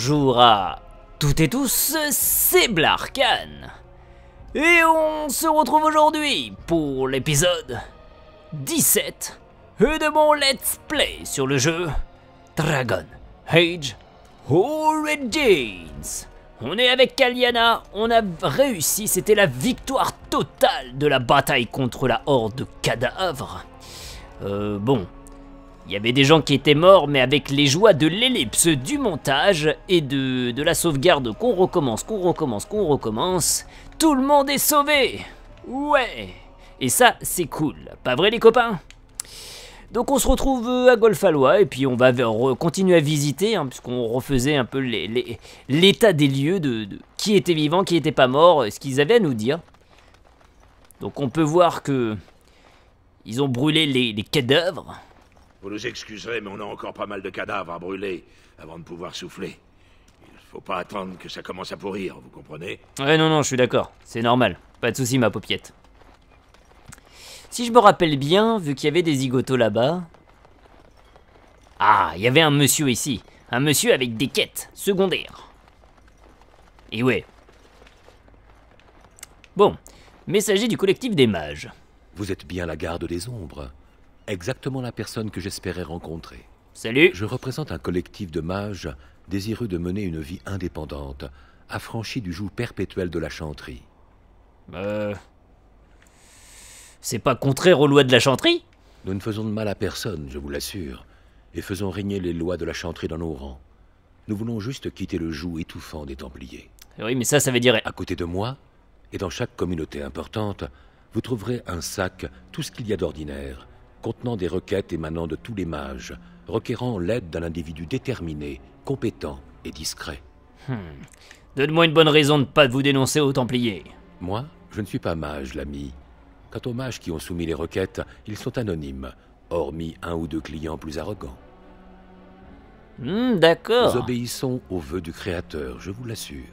bonjour à toutes et tous, c'est Blarkan. Et on se retrouve aujourd'hui pour l'épisode 17 de mon let's play sur le jeu Dragon Age Origins. On est avec Kaliana, on a réussi, c'était la victoire totale de la bataille contre la horde de cadavres. Euh, bon, il y avait des gens qui étaient morts, mais avec les joies de l'ellipse du montage et de, la sauvegarde qu'on recommence, qu'on recommence, qu'on recommence, tout le monde est sauvé Ouais Et ça, c'est cool, pas vrai les copains? Donc on se retrouve à Golfalois et puis on va continuer à visiter hein, puisqu'on refaisait un peu l'état des lieux de, qui était vivant, qui était pas mort, ce qu'ils avaient à nous dire. Donc on peut voir que ils ont brûlé les cadavres. Vous nous excuserez, mais on a encore pas mal de cadavres à brûler avant de pouvoir souffler. Il faut pas attendre que ça commence à pourrir, vous comprenez? Ouais, non, non, je suis d'accord. C'est normal. Pas de souci, ma paupiette. Si je me rappelle bien, vu qu'il y avait des zigotos là-bas... Ah, il y avait un monsieur ici. Un monsieur avec des quêtes secondaires. Et ouais. Bon, messager du collectif des mages. Vous êtes bien la garde des ombres. Exactement la personne que j'espérais rencontrer. Salut Je représente un collectif de mages désireux de mener une vie indépendante, affranchi du joug perpétuel de la chanterie. Euh... C'est pas contraire aux lois de la chanterie? Nous ne faisons de mal à personne, je vous l'assure, et faisons régner les lois de la chanterie dans nos rangs. Nous voulons juste quitter le joug étouffant des Templiers. Oui, mais ça, ça veut dire... À côté de moi, et dans chaque communauté importante, vous trouverez un sac, tout ce qu'il y a d'ordinaire, contenant des requêtes émanant de tous les mages, requérant l'aide d'un individu déterminé, compétent et discret. Hmm. Donne-moi une bonne raison de ne pas vous dénoncer aux Templiers. Moi, je ne suis pas mage, l'ami, Quant aux mages qui ont soumis les requêtes, ils sont anonymes, hormis un ou deux clients plus arrogants. Hmm, d'accord. Nous obéissons aux vœux du Créateur, je vous l'assure.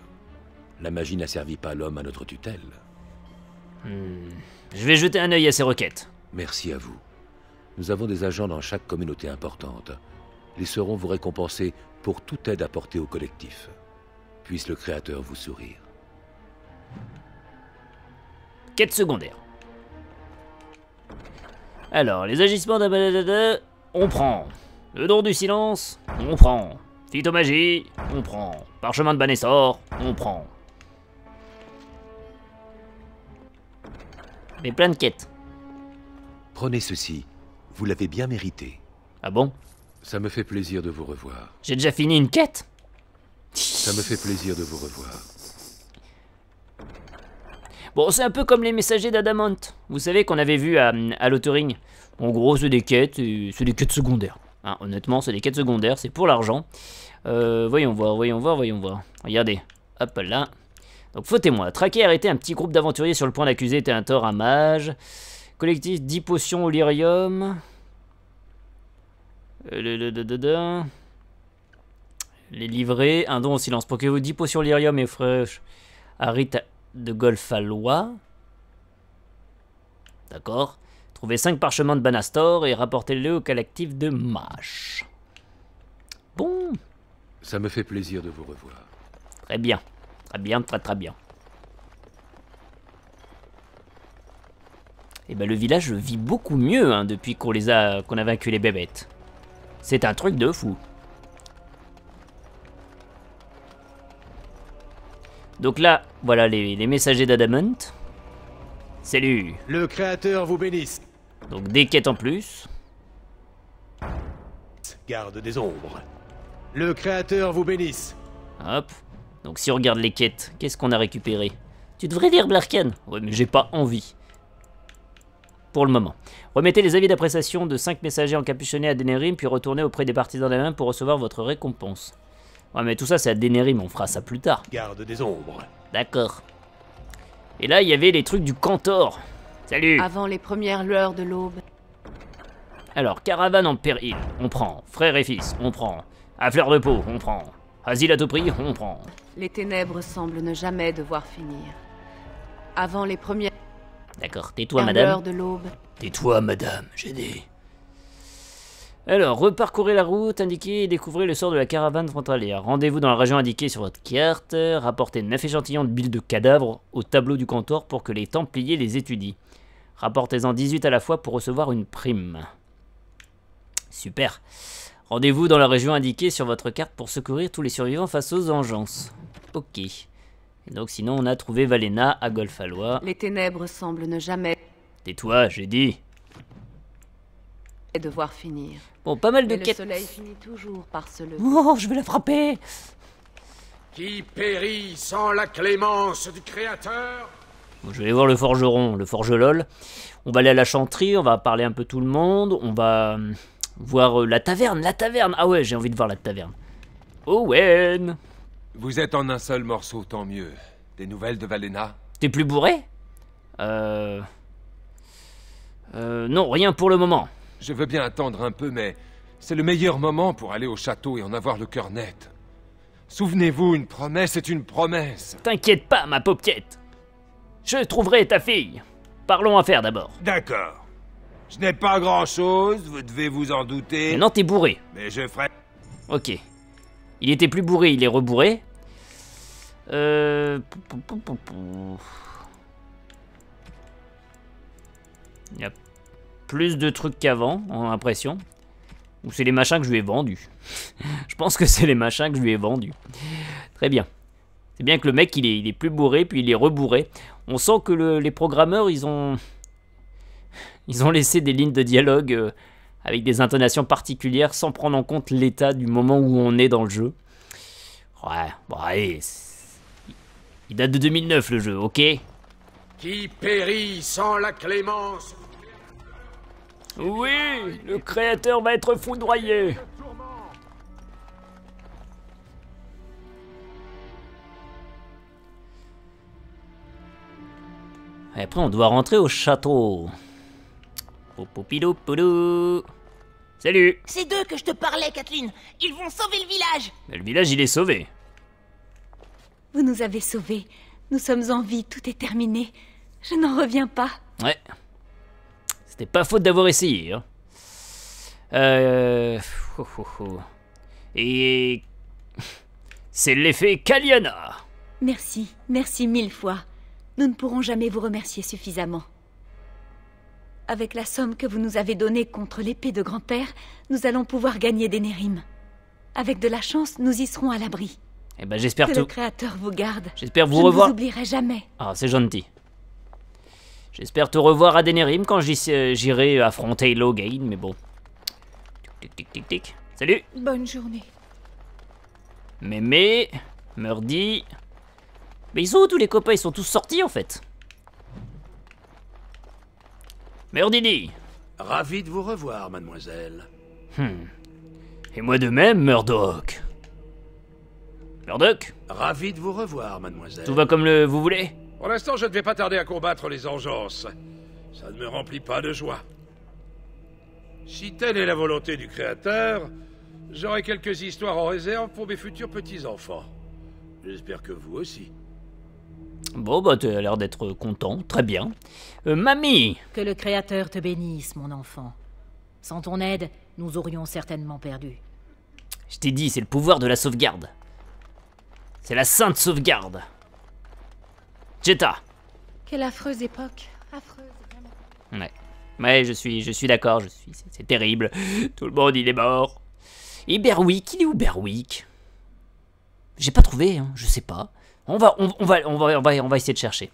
La magie n'a servi pas l'homme à notre tutelle. Hmm. Je vais jeter un œil à ces requêtes. Merci à vous. Nous avons des agents dans chaque communauté importante. Ils seront vous récompenser pour toute aide apportée au collectif. Puisse le Créateur vous sourire. Quête secondaire. Alors, les agissements d'un... On prend. Le don du silence, on prend. Phytomagie, on prend. Parchemin de Banessor, on prend. Mais plein de quêtes. Prenez ceci. Vous l'avez bien mérité. Ah bon? Ça me fait plaisir de vous revoir. J'ai déjà fini une quête Ça me fait plaisir de vous revoir. Bon, c'est un peu comme les messagers d'Adamant. Vous savez qu'on avait vu à, à l'autoring. En gros, c'est des quêtes, c'est des quêtes secondaires. Hein, honnêtement, c'est des quêtes secondaires, c'est pour l'argent. Euh, voyons voir, voyons voir, voyons voir. Regardez, hop là. Donc, fautez-moi. Traquer et arrêter un petit groupe d'aventuriers sur le point d'accuser était un tort à mage. Collectif 10 potions au lyrium. Euh, les livrer, un don au silence. Procurez-vous 10 potions lyrium et fraîches à Rita de Golfalois. D'accord. Trouvez 5 parchemins de Banastor et rapportez-le au collectif de Mâche. Bon. Ça me fait plaisir de vous revoir. Très bien. Très bien, très très bien. Eh ben le village vit beaucoup mieux hein, depuis qu'on les a qu'on a vaincu les bébêtes. C'est un truc de fou. Donc là, voilà les, messagers d'Adamant. Salut Le Créateur vous bénisse Donc des quêtes en plus. Garde des ombres. Le Créateur vous bénisse Hop. Donc si on regarde les quêtes, qu'est-ce qu'on a récupéré? Tu devrais lire Blarkan Ouais, mais j'ai pas envie. Pour le moment. Remettez les avis d'appréciation de 5 messagers encapuchonnés à Denerim, puis retournez auprès des partisans mains pour recevoir votre récompense. Ouais, mais tout ça, c'est à Denerim, on fera ça plus tard. Garde des ombres. D'accord. Et là, il y avait les trucs du Cantor. Salut Avant les premières lueurs de l'aube. Alors, caravane en péril, on prend. Frère et fils, on prend. À fleur de peau, on prend. Asile à tout prix, on prend. Les ténèbres semblent ne jamais devoir finir. Avant les premières... D'accord, tais-toi, madame. de l'aube. Tais-toi, madame, j'ai dit. Alors, reparcourez la route indiquée et découvrez le sort de la caravane frontalière. Rendez-vous dans la région indiquée sur votre carte. Rapportez 9 échantillons de billes de cadavres au tableau du comptoir pour que les Templiers les étudient. Rapportez-en 18 à la fois pour recevoir une prime. Super. Rendez-vous dans la région indiquée sur votre carte pour secourir tous les survivants face aux engences. Ok. Et donc sinon on a trouvé Valena à Golfalois. Les ténèbres semblent ne jamais Tais-toi, j'ai dit. devoir finir. Bon, pas mal de Mais le quêtes. soleil finit toujours par se lever. Oh, je vais la frapper Qui périt sans la clémence du Créateur? Bon, je vais aller voir le forgeron, le forgelol. On va aller à la chanterie, on va parler un peu tout le monde, on va hum, voir euh, la taverne, la taverne. Ah ouais, j'ai envie de voir la taverne. Owen Vous êtes en un seul morceau, tant mieux. Des nouvelles de Valena T'es plus bourré? Euh... Euh... Non, rien pour le moment. Je veux bien attendre un peu, mais c'est le meilleur moment pour aller au château et en avoir le cœur net. Souvenez-vous, une promesse est une promesse. T'inquiète pas, ma paupiette. Je trouverai ta fille. Parlons affaires d'abord. D'accord. Je n'ai pas grand-chose, vous devez vous en douter. Maintenant, t'es bourré. Mais je ferai... Ok. Il était plus bourré, il est rebourré. Euh... Il y a plus de trucs qu'avant, en impression. Ou c'est les machins que je lui ai vendus. je pense que c'est les machins que je lui ai vendus. Très bien. C'est bien que le mec, il est, plus bourré, puis il est rebourré. On sent que le- les programmeurs, ils ont... Ils ont laissé des lignes de dialogue euh, avec des intonations particulières sans prendre en compte l'état du moment où on est dans le jeu. Ouais, bon allez. Il date de 2009 le jeu, ok Qui périt sans la clémence Oui, le créateur va être foudroyé. Et après, on doit rentrer au château. Salut C'est d'eux que je te parlais, Kathleen. Ils vont sauver le village. Le village, il est sauvé. Vous nous avez sauvés. Nous sommes en vie, tout est terminé. Je n'en reviens pas. Ouais. C'était pas faute d'avoir essayé. Hein. Euh... oh, oh, oh. Et... C'est l'effet Kaliana. Merci, merci mille fois. Nous ne pourrons jamais vous remercier suffisamment. Avec la somme que vous nous avez donnée contre l'épée de grand-père, nous allons pouvoir gagner des Nérim. Avec de la chance, nous y serons à l'abri. Eh ben j'espère Que tout. le Créateur vous garde. J'espère vous Je revoir. ne vous oublierai jamais. Ah, c'est gentil. J'espère te revoir à Denerim quand j'y- euh, j'irai affronter Logain, mais bon. Tic tic tic tic. Salut Bonne journée. Mémé, Murdy. Mais ils sont où tous les copains? Ils sont tous sortis en fait. Murdini Ravi de vous revoir, mademoiselle. Et moi de même, Murdoch. Murdoch Ravi de vous revoir, mademoiselle. Tout va comme le vous voulez Pour l'instant, je ne vais pas tarder à combattre les engences. Ça ne me remplit pas de joie. Si telle est la volonté du Créateur, j'aurai quelques histoires en réserve pour mes futurs petits-enfants. J'espère que vous aussi. Bon, bah, tu as l'air d'être content, très bien. Euh, mamie Que le Créateur te bénisse, mon enfant. Sans ton aide, nous aurions certainement perdu. Je t'ai dit, c'est le pouvoir de la sauvegarde. C'est la sainte sauvegarde. Jetta Quelle affreuse époque. Affreuse, vraiment. Ouais. Ouais, je suis, je suis d'accord, je suis. C'est, terrible. Tout le monde, il est mort. Et Berwick, il est où Berwick? J'ai pas trouvé, hein, je sais pas. On va, on, on va, on va, on va, on va essayer de chercher.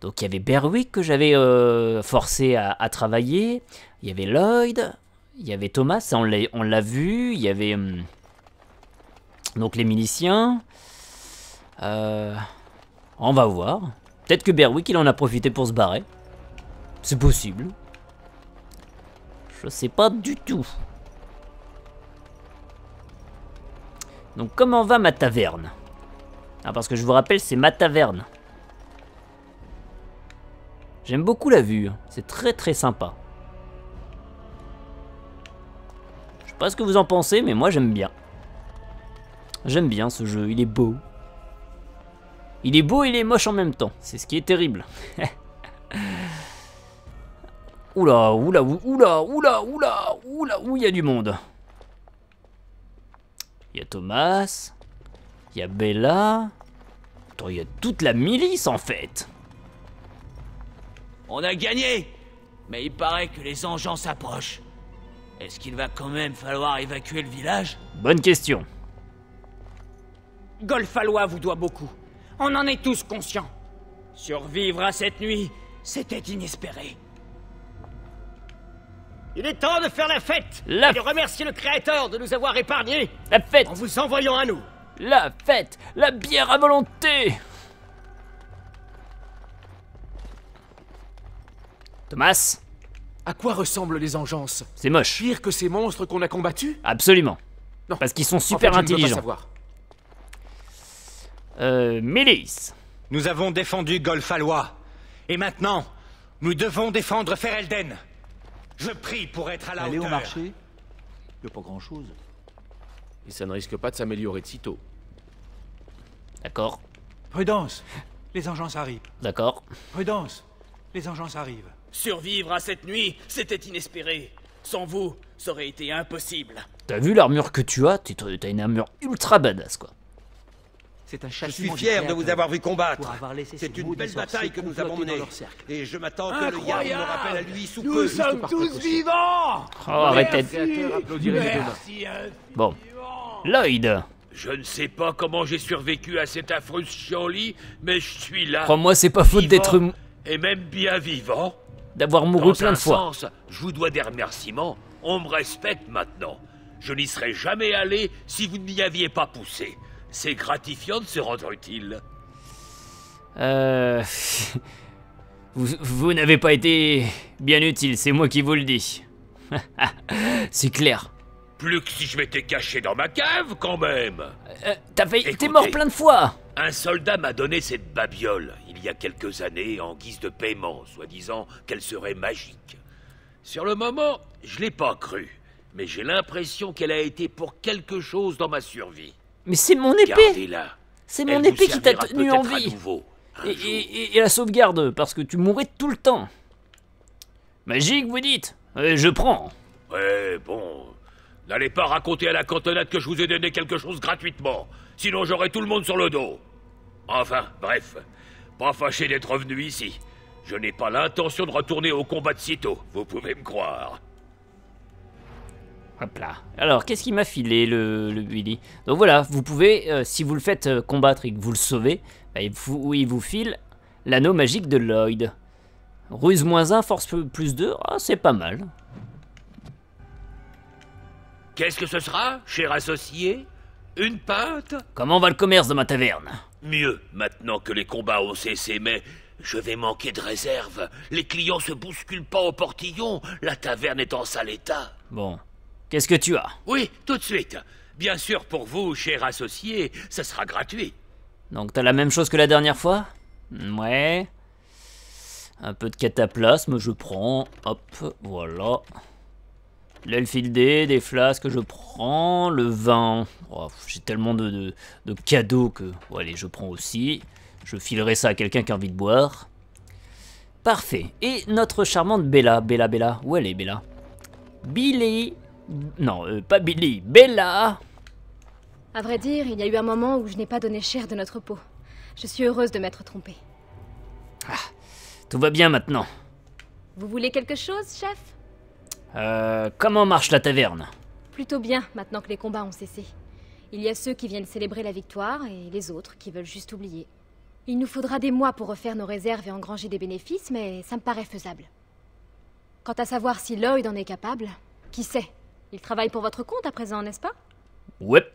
Donc il y avait Berwick que j'avais euh, forcé à, à travailler. Il y avait Lloyd. Il y avait Thomas, ça on l'a, on l'a vu. Il y avait hum, donc les miliciens. Euh, on va voir. Peut-être que Berwick il en a profité pour se barrer. C'est possible. Je sais pas du tout. Donc comment va ma taverne? Ah parce que je vous rappelle c'est ma taverne. J'aime beaucoup la vue, c'est très très sympa. Je sais pas ce que vous en pensez mais moi j'aime bien. J'aime bien ce jeu, il est beau. Il est beau et il est moche en même temps, c'est ce qui est terrible. Oula, oula, oula, oula, oula, oula, où il y a du monde? Il y a Thomas. Il y a Bella. Attends, il y a toute la milice en fait. On a gagné Mais il paraît que les engins s'approchent. Est-ce qu'il va quand même falloir évacuer le village? Bonne question. Golfalois vous doit beaucoup. On en est tous conscients. Survivre à cette nuit, c'était inespéré. Il est temps de faire la fête La et de remercier le Créateur de nous avoir épargnés La fête en vous envoyant à nous. La fête La bière à volonté Thomas? À quoi ressemblent les engences C'est moche. Pire que ces monstres qu'on a combattus? Absolument. Non. Parce qu'ils sont En super fait, je ne veux pas intelligents. savoir. Euh, milice. Nous avons défendu Golfalois. Et maintenant, nous devons défendre Ferelden. Je prie pour être à la Aller au hauteur. marché Y a pas grand chose. Et ça ne risque pas de s'améliorer de sitôt. D'accord, Prudence Les engences arrivent. d'accord. Prudence Les engences arrivent. Survivre à cette nuit, c'était inespéré. Sans vous, ça aurait été impossible. T'as vu l'armure que tu as T'as une armure ultra badass quoi. C'est un Je suis fier de vous avoir vu combattre. C'est une belle bataille que nous avons menée. Et je m'attends que le Yarn me rappelle à lui sous Nous peu. sommes tous vivants Oh, arrêtez. Bon. Lloyd, Je ne sais pas comment j'ai survécu à cet affreux chienlit, mais je suis là. crois-moi, c'est pas faute d'être Et même bien vivant. d'avoir mouru Dans plein un de fois. sens, je vous dois des remerciements. On me respecte maintenant. Je n'y serais jamais allé si vous ne m'y aviez pas poussé. C'est gratifiant de se rendre utile. Euh... Vous, vous n'avez pas été bien utile, c'est moi qui vous le dis. c'est clair. Plus que si je m'étais caché dans ma cave, quand même. Euh, T'as failli... T'es mort plein de fois Un soldat m'a donné cette babiole il y a quelques années en guise de paiement, soi-disant qu'elle serait magique. Sur le moment, je l'ai pas cru, mais j'ai l'impression qu'elle a été pour quelque chose dans ma survie. Mais c'est mon épée. C'est mon épée qui t'a tenu en vie nouveau, un et, jour. et- et- et la sauvegarde, parce que tu mourrais tout le temps. Magique, vous dites Euh, Je prends. Ouais, bon. N'allez pas raconter à la cantonade que je vous ai donné quelque chose gratuitement. Sinon, j'aurai tout le monde sur le dos. Enfin, bref. Pas fâché d'être revenu ici. Je n'ai pas l'intention de retourner au combat de sitôt, vous pouvez me croire. Hop là. Alors, qu'est-ce qu'il m'a filé, le, le Willy Donc voilà, vous pouvez, euh, si vous le faites euh, combattre et que vous le sauvez, bah, il, vous, il vous file l'anneau magique de Lloyd. Ruse moins 1, force plus 2, ah, c'est pas mal. Qu'est-ce que ce sera, cher associé? Une pinte? Comment va le commerce dans ma taverne? Mieux, maintenant que les combats ont cessé, mais je vais manquer de réserve. Les clients se bousculent pas au portillon, la taverne est en sale état. Bon, qu'est-ce que tu as? Oui, tout de suite. Bien sûr, pour vous, cher associé, ça sera gratuit. Donc t'as la même chose que la dernière fois? Ouais. Un peu de cataplasme, je prends. Hop, voilà. L'elfildé, des flasques, je prends. Le vin. Oh, J'ai tellement de, de- de cadeaux que... Bon, allez, je prends aussi. Je filerai ça à quelqu'un qui a envie de boire. Parfait. Et notre charmante Bella. Bella, Bella. Où elle est, Bella? Billy. Non, euh, pas Billy. Bella. À vrai dire, il y a eu un moment où je n'ai pas donné cher de notre peau. Je suis heureuse de m'être trompée. Tout va bien maintenant. Vous voulez quelque chose, chef? Euh, comment marche la taverne? Plutôt bien, maintenant que les combats ont cessé. Il y a ceux qui viennent célébrer la victoire et les autres qui veulent juste oublier. Il nous faudra des mois pour refaire nos réserves et engranger des bénéfices, mais ça me paraît faisable. Quant à savoir si Lloyd en est capable, qui sait? Il travaille pour votre compte à présent, n'est-ce pas? Ouais.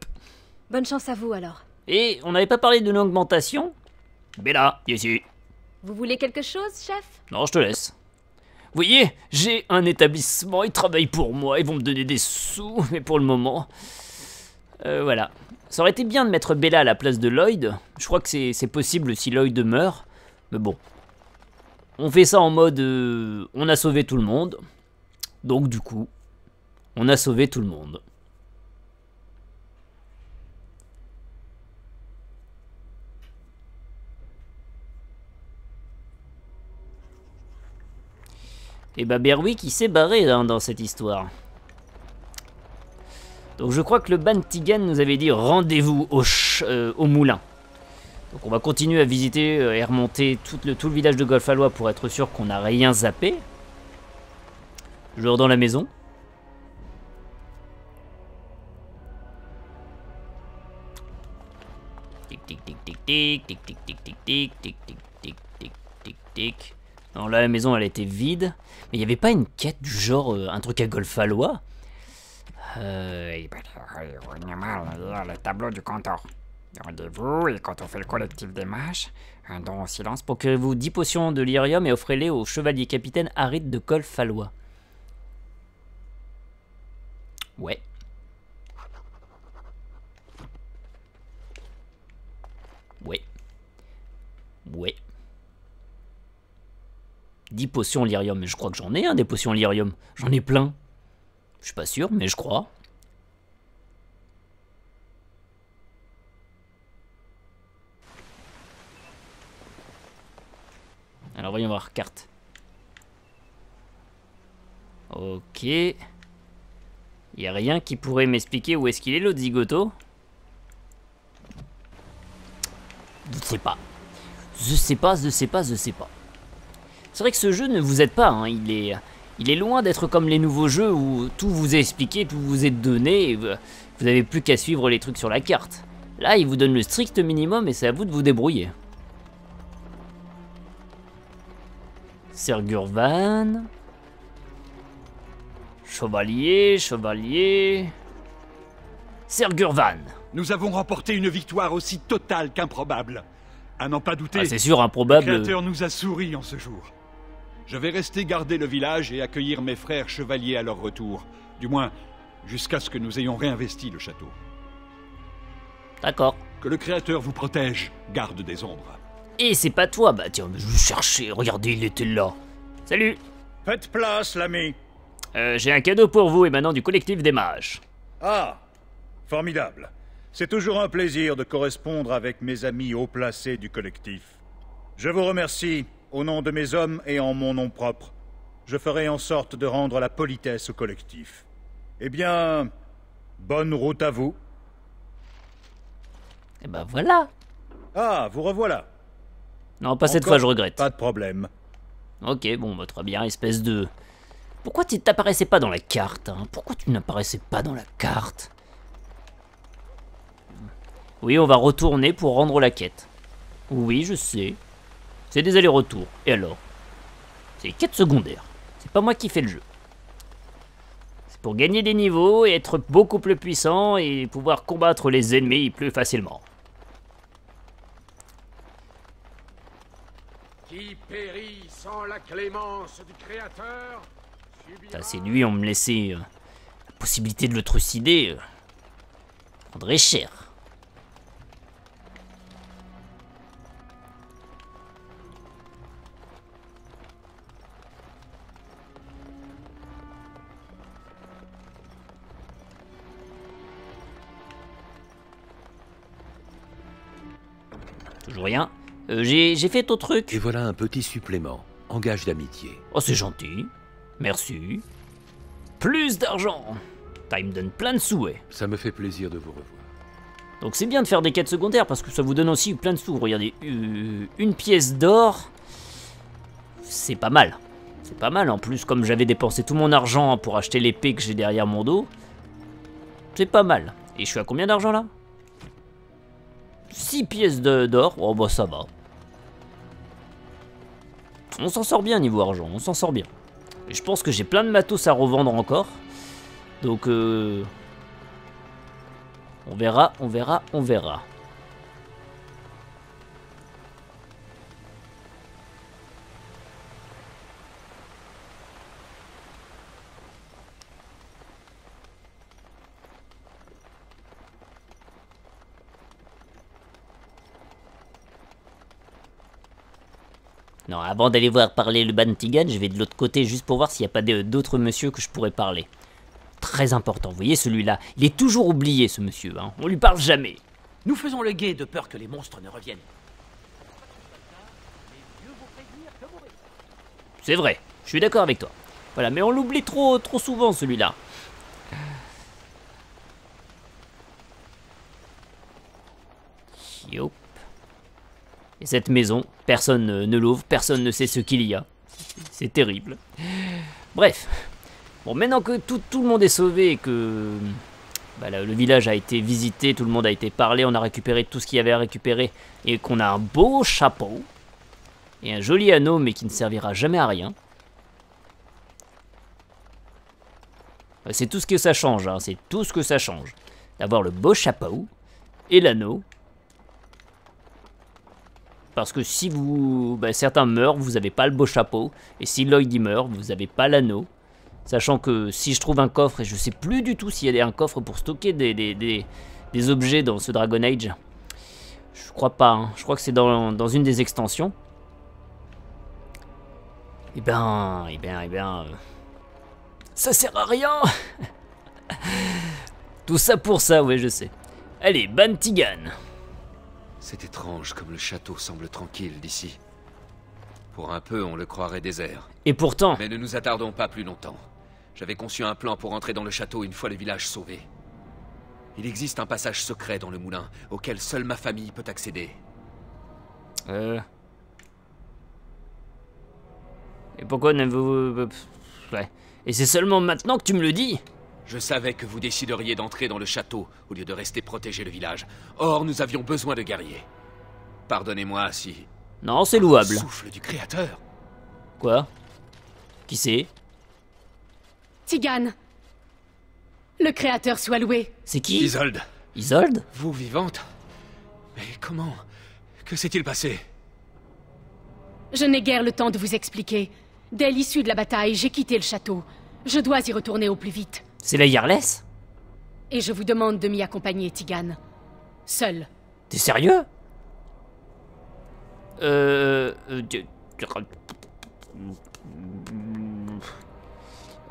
Bonne chance à vous alors. Et on n'avait pas parlé d'une augmentation? Bella, ici. Vous voulez quelque chose, chef? Non, je te laisse. Vous voyez, j'ai un établissement, ils travaillent pour moi, ils vont me donner des sous, mais pour le moment... Euh, voilà. Ça aurait été bien de mettre Bella à la place de Lloyd. Je crois que c'est c'est possible si Lloyd meurt. Mais bon. On fait ça en mode... euh, on a sauvé tout le monde. Donc du coup, on a sauvé tout le monde. Et bah Berwick il s'est barré hein, dans cette histoire. Donc je crois que le Bantigan nous avait dit rendez-vous au, euh, moulin. Donc on va continuer à visiter euh, et remonter tout le, village de Golfalois pour être sûr qu'on n'a rien zappé. Joueur dans la maison. Tic tic tic tic tic tic tic tic tic tic tic tic. Non là la maison elle était vide. Mais il n'y avait pas une quête du genre un truc à Golfalois euh, le tableau du compteur. Rendez-vous et quand on fait le collectif des mages, un don au silence. Procurez-vous 10 potions de lyrium et offrez-les au chevalier capitaine Harid de Golfalois. Ouais. Ouais. Ouais. 10 potions lyrium, je crois que j'en ai un des potions lyrium. J'en ai plein. Je suis pas sûr, mais je crois. Alors voyons voir, carte. Ok. Il a rien qui pourrait m'expliquer où est-ce qu'il est l'autre zigoto? Je sais pas. Je sais pas, je sais pas, je sais pas. C'est vrai que ce jeu ne vous aide pas, hein. il est... Il est loin d'être comme les nouveaux jeux où tout vous est expliqué, tout vous est donné, vous n'avez plus qu'à suivre les trucs sur la carte. Là, il vous donne le strict minimum et c'est à vous de vous débrouiller. Sergurvan. Chevalier, chevalier. Sergurvan. Nous avons remporté une victoire aussi totale qu'improbable. À n'en pas douter. Ah, c'est sûr, improbable. Le créateur nous a souri en ce jour. Je vais rester garder le village et accueillir mes frères chevaliers à leur retour. Du moins, jusqu'à ce que nous ayons réinvesti le château. D'accord. Que le Créateur vous protège, garde des ombres. Et c'est pas toi, bah tiens, je cherchais, regardez, il était là. Salut Faites place, l'ami. Euh, J'ai un cadeau pour vous et maintenant du collectif des mages. Ah Formidable. C'est toujours un plaisir de correspondre avec mes amis haut placés du collectif. Je vous remercie au nom de mes hommes et en mon nom propre, je ferai en sorte de rendre la politesse au collectif. Eh bien, bonne route à vous. Et eh ben voilà. Ah, vous revoilà. Non, pas cette fois, je regrette. Pas de problème. Ok, bon, bah, très bien, espèce de... Pourquoi tu t'apparaissais pas dans la carte hein? Pourquoi tu n'apparaissais pas dans la carte? Oui, on va retourner pour rendre la quête. Oui, je sais. C'est des allers-retours. Et alors? C'est des quêtes secondaires. C'est pas moi qui fais le jeu. C'est pour gagner des niveaux et être beaucoup plus puissant et pouvoir combattre les ennemis plus facilement. Qui périt sans la clémence du Créateur C'est lui, on me laissait euh, la possibilité de le trucider. Euh, prendrait cher. Toujours rien. Euh, j'ai fait ton truc. Et voilà un petit supplément. Engage d'amitié. Oh, c'est gentil. Merci. Plus d'argent. Time me donne plein de souhaits. Ça me fait plaisir de vous revoir. Donc c'est bien de faire des quêtes secondaires parce que ça vous donne aussi plein de sous. Regardez, euh, une pièce d'or, c'est pas mal. C'est pas mal. En plus, comme j'avais dépensé tout mon argent pour acheter l'épée que j'ai derrière mon dos, c'est pas mal. Et je suis à combien d'argent là? 6 pièces d'or. Oh bah ça va. On s'en sort bien niveau argent, on s'en sort bien. Je pense que j'ai plein de matos à revendre encore. Donc euh... On verra, on verra, on verra. Avant d'aller voir parler le Bantigan, je vais de l'autre côté juste pour voir s'il n'y a pas d'autres monsieur que je pourrais parler. Très important, vous voyez celui-là, il est toujours oublié ce monsieur, hein. on lui parle jamais. Nous faisons le guet de peur que les monstres ne reviennent. C'est vrai, je suis d'accord avec toi. Voilà, mais on l'oublie trop, trop souvent celui-là. Et cette maison, personne ne, l'ouvre, personne ne sait ce qu'il y a. C'est terrible. Bref. Bon, maintenant que tout, le monde est sauvé et que bah, le, le village a été visité, tout le monde a été parlé, on a récupéré tout ce qu'il y avait à récupérer et qu'on a un beau chapeau et un joli anneau mais qui ne servira jamais à rien. Bah, C'est tout ce que ça change, hein, c'est tout ce que ça change. D'avoir le beau chapeau et l'anneau. Parce que si vous... bah, certains meurent, vous n'avez pas le beau chapeau. Et si Lloyd y meurt, vous n'avez pas l'anneau. Sachant que si je trouve un coffre, et je sais plus du tout s'il y a un coffre pour stocker des, des, des- objets dans ce Dragon Age. Je crois pas, hein. je crois que c'est dans, dans une des extensions. Eh ben, eh ben, eh ben... euh, Ça sert à rien Tout ça pour ça, ouais, je sais. Allez, Bantigan. C'est étrange comme le château semble tranquille d'ici. Pour un peu, on le croirait désert. Et pourtant... Mais ne nous attardons pas plus longtemps. J'avais conçu un plan pour entrer dans le château une fois le village sauvé. Il existe un passage secret dans le moulin, auquel seule ma famille peut accéder. Euh... Et pourquoi ne vous... Ouais. Et c'est seulement maintenant que tu me le dis Je savais que vous décideriez d'entrer dans le château au lieu de rester protéger le village. Or, nous avions besoin de guerriers. Pardonnez-moi si... Non, c'est louable. Souffle du créateur. Quoi? Qui c'est? Tigane Le créateur soit loué. C'est qui? Isolde. Isolde? Vous vivante Mais comment? Que s'est-il passé? Je n'ai guère le temps de vous expliquer. Dès l'issue de la bataille, j'ai quitté le château. Je dois y retourner au plus vite. C'est la Yarless Et je vous demande de m'y accompagner, Tigane. Seul. T'es sérieux? Euh... euh,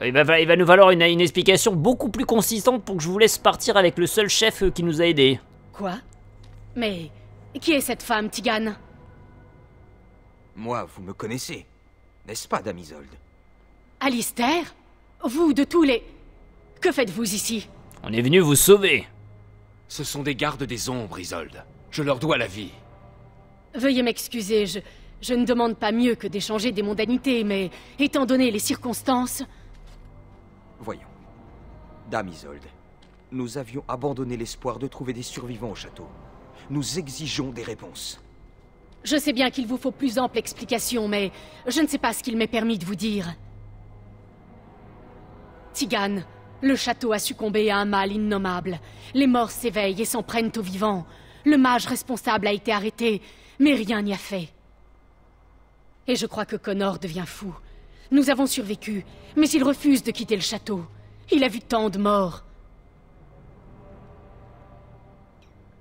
Il va, il va nous falloir une, une explication beaucoup plus consistante pour que je vous laisse partir avec le seul chef euh, qui nous a aidés. Quoi? Mais qui est cette femme, Tigane Moi, vous me connaissez, n'est-ce pas, Dame Isolde Alistair? Vous, de tous les... Que faites-vous ici? On est venu vous sauver. Ce sont des gardes des ombres, Isolde. Je leur dois la vie. Veuillez m'excuser, je... Je ne demande pas mieux que d'échanger des mondanités, mais étant donné les circonstances... Voyons. Dame Isolde, nous avions abandonné l'espoir de trouver des survivants au château. Nous exigeons des réponses. Je sais bien qu'il vous faut plus ample explication, mais je ne sais pas ce qu'il m'est permis de vous dire. Tigane, le château a succombé à un mal innommable. Les morts s'éveillent et s'en prennent aux vivants. Le mage responsable a été arrêté, mais rien n'y a fait. Et je crois que Connor devient fou. Nous avons survécu, mais il refuse de quitter le château. Il a vu tant de morts.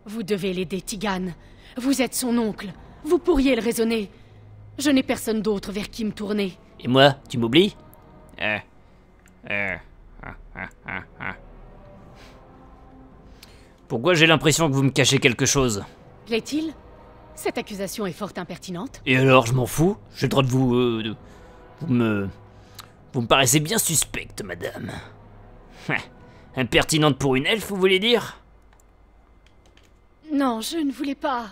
Vous devez l'aider, Tigane. Vous êtes son oncle. Vous pourriez le raisonner. Je n'ai personne d'autre vers qui me tourner. Et moi, tu m'oublies? Euh... Euh... Pourquoi j'ai l'impression que vous me cachez quelque chose Plaît-il Cette accusation est fort impertinente. Et alors, je m'en fous J'ai le droit de vous... euh, de- Vous me... Vous me paraissez bien suspecte, madame. Ouais. Impertinente pour une elfe, vous voulez dire? Non, je ne voulais pas.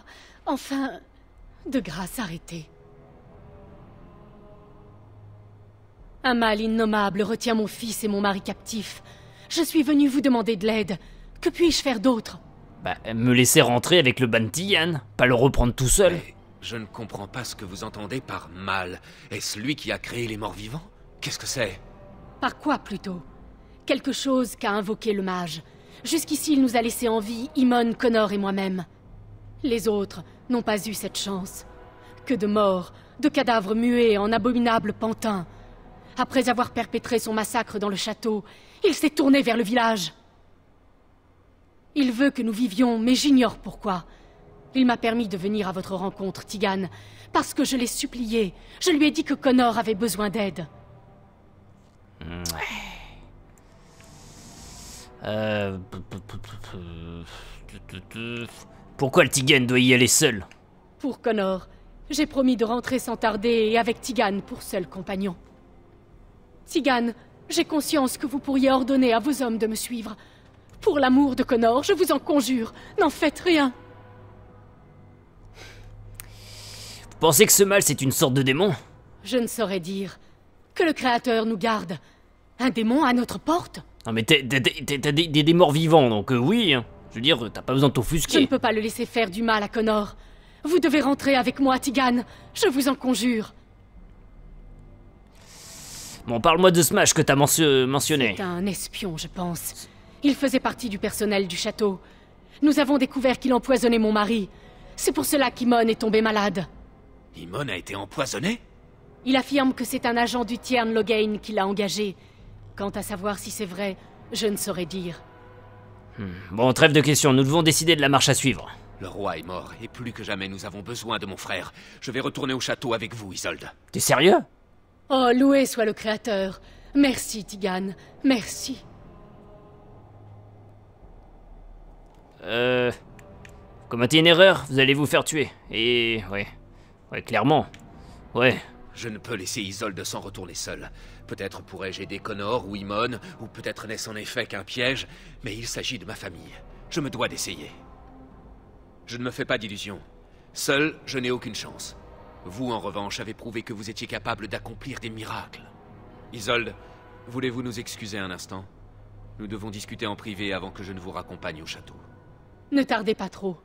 Enfin, de grâce, arrêtez. Un mal innommable retient mon fils et mon mari captifs. Je suis venu vous demander de l'aide. Que puis-je faire d'autre? Bah, me laisser rentrer avec le Bantillan, pas le reprendre tout seul. Je ne comprends pas ce que vous entendez par mal. Est-ce lui qui a créé les morts vivants? Qu'est-ce que c'est? Par quoi plutôt? Quelque chose qu'a invoqué le mage. Jusqu'ici, il nous a laissé en vie Imon, Connor et moi-même. Les autres n'ont pas eu cette chance. Que de morts, de cadavres muets en abominables pantins. Après avoir perpétré son massacre dans le château, il s'est tourné vers le village. Il veut que nous vivions, mais j'ignore pourquoi. Il m'a permis de venir à votre rencontre, Tigane, parce que je l'ai supplié. Je lui ai dit que Connor avait besoin d'aide. Euh... Pourquoi le Tigan doit y aller seul? Pour Connor, j'ai promis de rentrer sans tarder et avec Tigane pour seul compagnon. Tigane, j'ai conscience que vous pourriez ordonner à vos hommes de me suivre. Pour l'amour de Connor, je vous en conjure, n'en faites rien. Vous pensez que ce mal, c'est une sorte de démon? Je ne saurais dire. Que le Créateur nous garde. Un démon à notre porte? Non mais t'as des, des- morts vivants, donc euh, oui. hein. Je veux dire, t'as pas besoin de Je ne t'offusquer. peux pas le laisser faire du mal à Connor. Vous devez rentrer avec moi, Tigane. Je vous en conjure. Bon, parle-moi de Smash que t'as mention- mentionné. C'est un espion, je pense. Il faisait partie du personnel du château. Nous avons découvert qu'il empoisonnait mon mari. C'est pour cela qu'Imon est tombé malade. Imon a été empoisonné? Il affirme que c'est un agent du Tiern Loghain qui l'a engagé. Quant à savoir si c'est vrai, je ne saurais dire. Bon, trêve de questions, nous devons décider de la marche à suivre. Le roi est mort, et plus que jamais nous avons besoin de mon frère. Je vais retourner au château avec vous, Isolde. T'es sérieux? Oh, loué soit le Créateur. Merci, Tigane. Merci. Euh... Vous commettez une erreur, vous allez vous faire tuer. Et... ouais. Ouais, clairement. Ouais. Je ne peux laisser Isolde s'en retourner seule. Peut-être pourrais-je aider Connor ou Imon, ou peut-être n'est-ce en effet qu'un piège, mais il s'agit de ma famille. Je me dois d'essayer. Je ne me fais pas d'illusions. Seul, je n'ai aucune chance. Vous, en revanche, avez prouvé que vous étiez capable d'accomplir des miracles. Isolde, voulez-vous nous excuser un instant? Nous devons discuter en privé avant que je ne vous raccompagne au château. Ne tardez pas trop.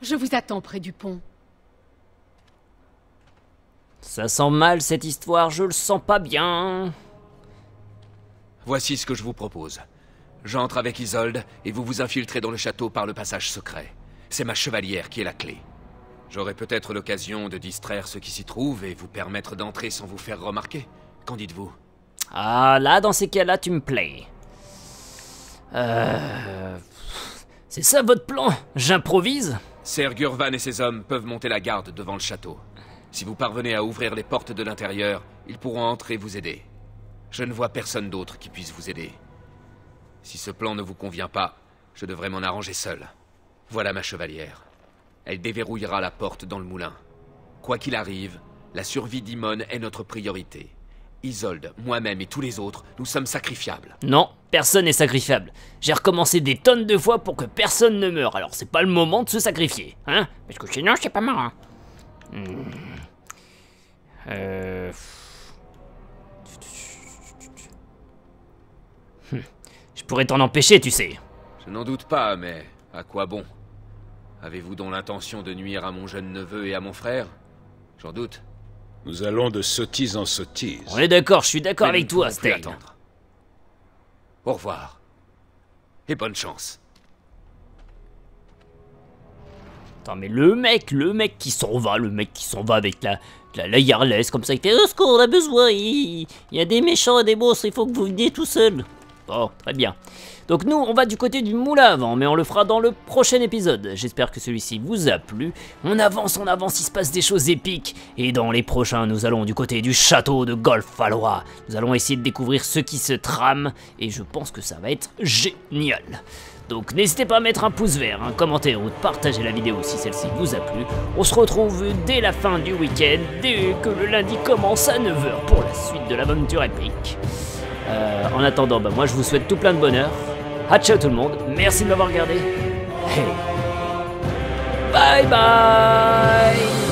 Je vous attends près du pont. Ça sent mal cette histoire, je le sens pas bien. Voici ce que je vous propose. J'entre avec Isolde et vous vous infiltrez dans le château par le passage secret. C'est ma chevalière qui est la clé. J'aurai peut-être l'occasion de distraire ceux qui s'y trouvent et vous permettre d'entrer sans vous faire remarquer. Qu'en dites-vous? Ah, là, dans ces cas-là, tu me plais. Euh... C'est ça votre plan? J'improvise? Ser Gurvan et ses hommes peuvent monter la garde devant le château. Si vous parvenez à ouvrir les portes de l'intérieur, ils pourront entrer vous aider. Je ne vois personne d'autre qui puisse vous aider. Si ce plan ne vous convient pas, je devrais m'en arranger seul. Voilà ma chevalière. Elle déverrouillera la porte dans le moulin. Quoi qu'il arrive, la survie d'Imon est notre priorité. Isolde, moi-même et tous les autres, nous sommes sacrifiables. Non, personne n'est sacrifiable. J'ai recommencé des tonnes de fois pour que personne ne meure, alors c'est pas le moment de se sacrifier, hein? Parce que sinon, c'est pas marrant. Hmm. Euh... Hmm. Je pourrais t'en empêcher, tu sais. Je n'en doute pas, mais à quoi bon? Avez-vous donc l'intention de nuire à mon jeune neveu et à mon frère? J'en doute. Nous allons de sottise en sottise. On est d'accord, je suis d'accord avec toi, Stein. attendre. Au revoir. Et bonne chance. Attends, mais le mec, le mec qui s'en va, le mec qui s'en va avec la, la, la Yarless, comme ça, il fait Au secours, on a besoin, il, il y a des méchants et des monstres, il faut que vous veniez tout seul. Bon, très bien. Donc nous, on va du côté du moulin avant, mais on le fera dans le prochain épisode. J'espère que celui-ci vous a plu. On avance, on avance, il se passe des choses épiques. Et dans les prochains, nous allons du côté du château de Golfalois. Nous allons essayer de découvrir ce qui se trame, et je pense que ça va être génial. Donc n'hésitez pas à mettre un pouce vert, un commentaire ou de partager la vidéo si celle-ci vous a plu. On se retrouve dès la fin du week-end, dès que le lundi commence à 9h pour la suite de l'aventure épique. Euh, en attendant, bah, moi je vous souhaite tout plein de bonheur. Ah ciao tout le monde, merci de m'avoir regardé. Bye bye